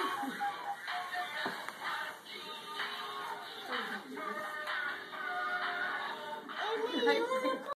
Oh,